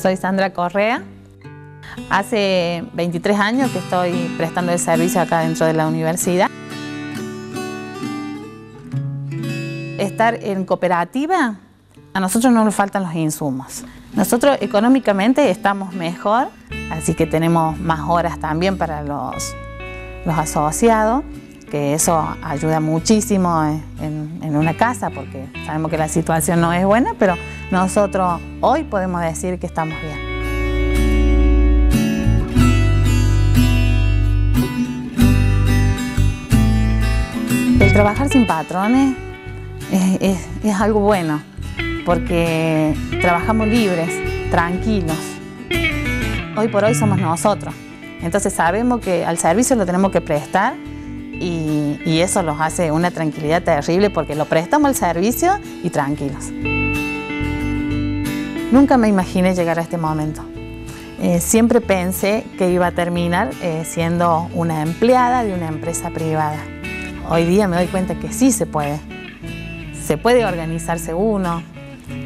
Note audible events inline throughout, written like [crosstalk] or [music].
Soy Sandra Correa. Hace 23 años que estoy prestando el servicio acá dentro de la universidad. Estar en cooperativa, a nosotros no nos faltan los insumos. Nosotros económicamente estamos mejor, así que tenemos más horas también para los, los asociados, que eso ayuda muchísimo en, en una casa, porque sabemos que la situación no es buena, pero nosotros hoy podemos decir que estamos bien. El trabajar sin patrones es, algo bueno, porque trabajamos libres, tranquilos. Hoy por hoy somos nosotros. Entonces sabemos que al servicio lo tenemos que prestar y, y eso nos hace una tranquilidad terrible porque lo prestamos al servicio y tranquilos. Nunca me imaginé llegar a este momento. Eh, siempre pensé que iba a terminar eh, siendo una empleada de una empresa privada. Hoy día me doy cuenta que sí se puede. Se puede organizarse uno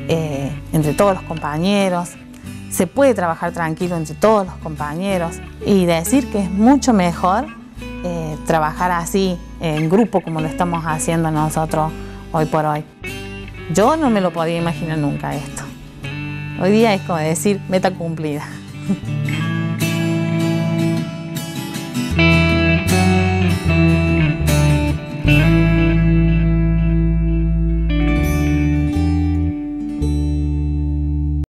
eh, entre todos los compañeros, se puede trabajar tranquilo entre todos los compañeros y decir que es mucho mejor trabajar así en grupo como lo estamos haciendo nosotros hoy por hoy. Yo no me lo podía imaginar nunca esto. Hoy día es como decir meta cumplida. [laughs]